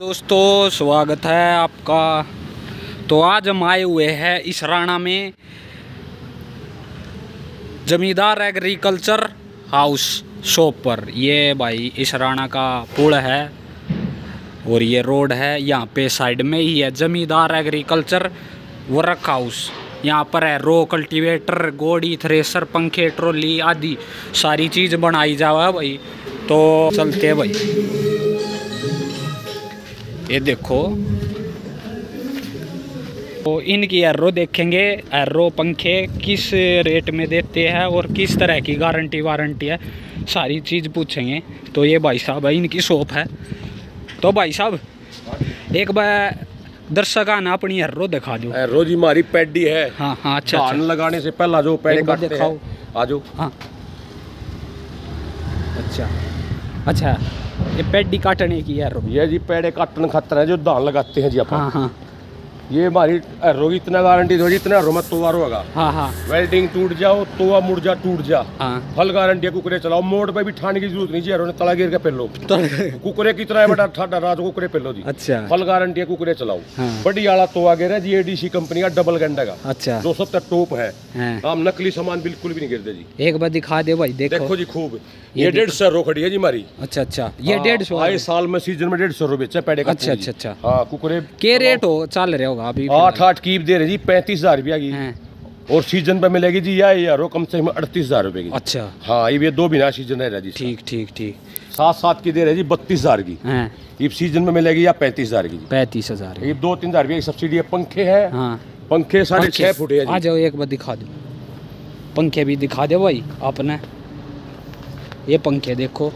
दोस्तों, स्वागत है आपका। तो आज हम आए हुए हैं इस राणा में, जमींदार एग्रीकल्चर हाउस शॉप पर। ये भाई, इस राणा का पुल है और ये रोड है। यहाँ पे साइड में ही है जमींदार एग्रीकल्चर वर्क हाउस यहाँ पर है रो कल्टीवेटर गोड़ी थ्रेसर पंखे ट्रॉली आदि सारी चीज़ बनाई जावा भाई। तो चलते भाई। ये देखो। तो इनकी एर्रो देखेंगे। एर्रो पंखे किस रेट में देते हैं और किस तरह की गारंटी वारंटी है सारी चीज़ पूछेंगे। तो ये भाई साहब है इनकी शॉप है। तो भाई साहब एक बार दर्शक आना अपनी एर्रो दिखा दो। ए, रोजी हमारी पैडी है। हाँ हाँ अच्छा अच्छा। लगाने से पहला जो पैड दिखाओ। आ जाओ। हाँ। अच्छा अच्छा। ये पेडी काटने की एर्रो ये जी पैडे काटन खातर है जो धान लगाते हैं जी अपन हाँ हाँ ये हमारी की इतना गारंटी दो इतना एरो मत तोवार होगा। हाँ हाँ। वेल्डिंग टूट जाओ तोवा मुड़ जा टूट जा। हाँ। फल गारंटी है कुकरे चलाओ। मोड़ पे भी ठाने की ज़रूरत नहीं जी तला गिर के पेलो तो कुकरे कितना है बेटा ठाडा रात कुकरे पेलो जी। अच्छा। फल गारंटी है कुकरे चलाओ। हाँ। बड़ी आला तोवा गिर है जी एडीसी कंपनी का डबल गंडा का। अच्छा। जो सब तक टॉप है। हाँ। हम नकली सामान बिल्कुल भी नहीं गिरते जी। एक बार दिखा दे भाई देखो। जी खूब। ये डेढ़ सौ रो खड़ी है जी हमारी अच्छा अच्छा। ये हाँ, डेढ़ सौ साल में सीज़न में डेढ़ सौ रुपये बेचा पैडे का अच्छा अच्छा अच्छा। हाँ कुकरे के रेट हो चल रहे होगा अभी आठ आठ कीप दे रहे जी पैंतीस हज़ार रुपया की। और सीज़न पे मिलेगी जी या यारो कम से कम अड़तीस हज़ार रुपये की। अच्छा। हाँ ये दो बिना सीज़न है जी ठीक ठीक ठीक। सात सात की दे रहे जी बत्तीस हज़ार की। ये सीज़न में मिलेगी या पैंतीस हज़ार की पैंतीस हज़ार ये दो तीन हज़ार रुपये की सब्सिडी है पंखे है। हाँ। पंखे साढ़े छह फुट है आ जाओ एक बार दिखा दो। पंखे भी दिखा दो भाई आपने ये पंखे देखो।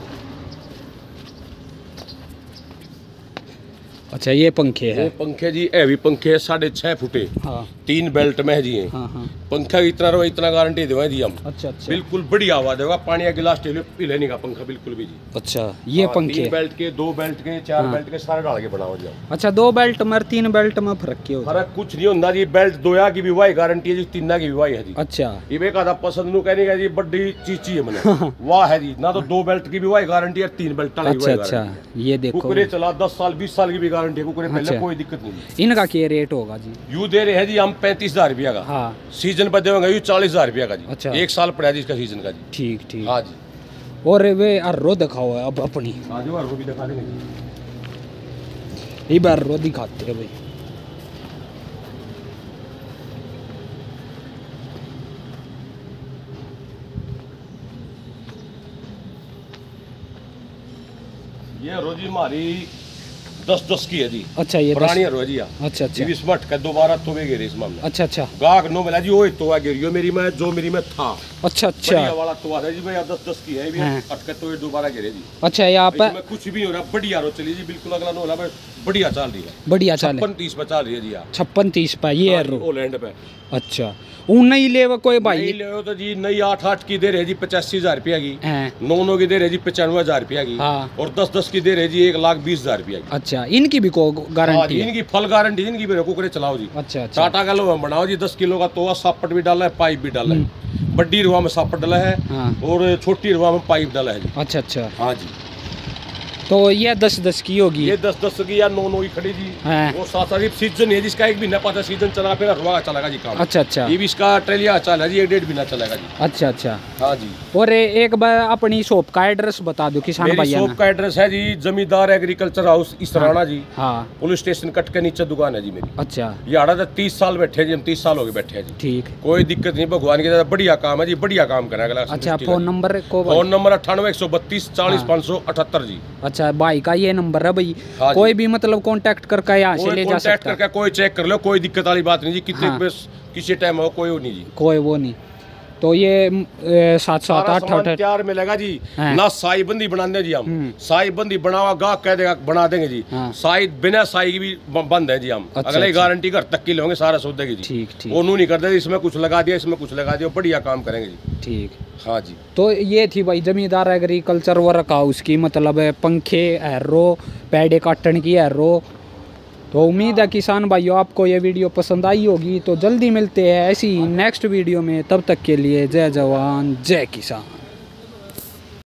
अच्छा ये पंखे ये पंखे जी हैवी पंखे है साढ़े छह फुटे। हाँ। तीन बेल्ट में है जी हाँ हाँ। पंखा इतना रहो इतना गारंटी देवे जी हम। अच्छा अच्छा। बिल्कुल बढ़िया आवाज़ होगा पानी का गिलास पीले नहीं का पंखा बिल्कुल भी जी। अच्छा ये हाँ, पंखे तीन बेल्ट के दो बेल्ट के चार हाँ। बेल्ट के सारे डाल के बनाओ जी अच्छा दो बेल्ट में तीन बेल्ट में फ़र्क क्या फ़र्क कुछ नहीं होता जी बेल्ट दोया की भी वाई गारंटी है जी तीना की भी वाई है जी। अच्छा। ये एक आधा पसंद नु कहने का जी बड़ी चीज़ चाहिए मैंने। वाह है जी ना तो दो बेल्ट की भी वाई गारंटी है तीन बेल्ट अच्छा अच्छा ये देखो। चला दस साल बीस साल की भी गारंटी कुकरे पहले अच्छा। कोई दिक्कत नहीं। इनका क्या रेट होगा जी? यू दे रहे हैं जी हम पैंतीस हज़ार रुपया का। हाँ। सीज़न पर देंगे यू चालीस हज़ार रुपया का जी। अच्छा। एक साल पड़ा जी इसका सीज़न का जी। ठीक ठीक। हाँ जी। और वे अर्रो दिखाओ अब अपनी। हाँ भी दिखा देंगे ये बार रो दिखाते हैं भाई। ये रोजी हमारी दस दस की है जी। अच्छा ये पुरानी हरो है रोजी यहाँ अच्छा अच्छा। ये स्मार्ट का दोबारा तो गिरे इस मामले। अच्छा अच्छा। गाग नो मिला जी ओए तो आ गिरी मेरी मैं जो मेरी में था। अच्छा अच्छा। अच्छा वाला तो है जी भैया दस दस की है भी हाँ। अटके तो ये दोबारा गिरे जी। अच्छा यहाँ पर कुछ भी हो रहा बढ़िया रो चली जी बिल्कुल अगला नो होला बस बढ़िया चाल रही है। बढ़िया चाल छप्पन तीस पे चल रही है जी यहाँ छप्पन तीस पे ये हाँ जी, अर्रो पे। अच्छा नहीं ले कोई नहीं भाई ले तो जी नई आठ आठ की दे रहे जी पचासी हज़ार रुपया की हैं नौ नौ की दे रहे जी पचानवे हज़ार रुपया की हाँ। और दस दस की दे रहे जी एक लाख बीस हज़ार रुपया की अच्छा इनकी भी को हाँ गारंटी है इनकी फल गारंटी इनकी भी कुकरे चलाओ जी अच्छा अच्छा टाटा का लोहा बनाओ जी दस किलो का तोवा सापट भी डाला है पाइप भी डाला है बड्डी रुआ में सापट डाला है हाँ और छोटी रुआ में पाइप डाला है जी अच्छा अच्छा हाँ जी तो ये दस दस की होगी। ये दस दस की या नौ नौ की खड़ी जी हाँ। वो सात सात सीज़न है जिसका एक महीना पाता सीज़न चला फिर का चलेगा जी काम। अच्छा अच्छा। ये भी इसका ट्रेलिया चल है जी एक डेढ़ महीना चलेगा जी। अच्छा अच्छा। हाँ जी। और एक बार अपनी शॉप का एड्रेस बता दो किसान भैया शॉप का। एड्रेस है जी जमींदार एग्रीकल्चर हाउस इसराना जी। हाँ। पुलिस स्टेशन कट के नीचे दुकान है जी मेरी। अच्छा। ये आड़ा था तीस साल बैठे जी हम तीस साल हो गए बैठे जी। ठीक। कोई दिक्कत नहीं भगवान की बढ़िया काम है जी बढ़िया काम करेगा अगला अच्छा फ़ोन नंबर को फ़ोन नंबर अठानवे एक सौ बत्तीस चालीस हाँ। पाँच सौ अठहत्तर जी। अच्छा। भाई का ये नंबर है भाई। हाँ कोई भी मतलब कांटेक्ट करके यहाँ से ले जा सकता। है कोई चेक कर लो कोई दिक्कत वाली बात नहीं जी कितने हाँ। किसी टाइम हो कोई वो नहीं जी। कोई वो नहीं। तो ये सात सारा आठ आठ तैयार मिलेगा जी। ना साई बंदी बना दें जी हम। हम्म। साई बंदी बनावा गाह कह देगा बना देंगे जी। हाँ। साई बिना साई की भी बंद है जी हम। अच्छा, अगले अच्छा। गारंटी घर तक की लेंगे सारा सौदे की जी। ठीक ठीक। वो नहीं करते इसमें कुछ लगा दिया इसमें कुछ लगा दिया बढ़िया काम करेंगे जी। ठीक। हाँ जी। तो ये थी भाई जमींदार एग्रीकल्चर वर्क हाउस की मतलब पंखे एरो पैडे काटन की एरो तो उम्मीद है किसान भाइयों, आपको ये वीडियो पसंद आई होगी। तो जल्दी मिलते हैं ऐसी नेक्स्ट वीडियो में। तब तक के लिए जय जवान, जय किसान।